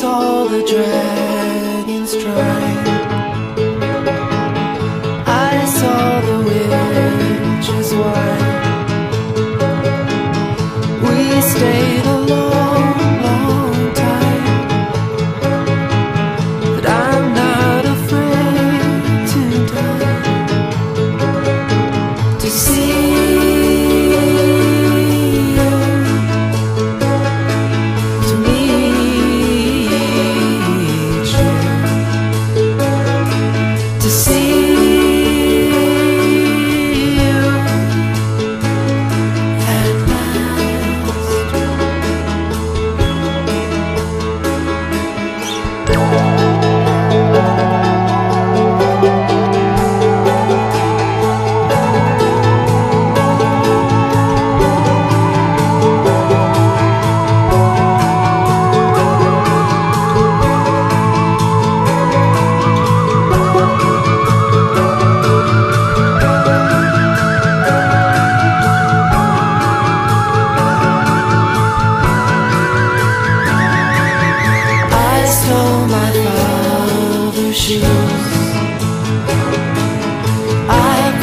saw the dragons strike I saw the witch's wife We stayed a long, long time. But I'm not afraid to die. To see I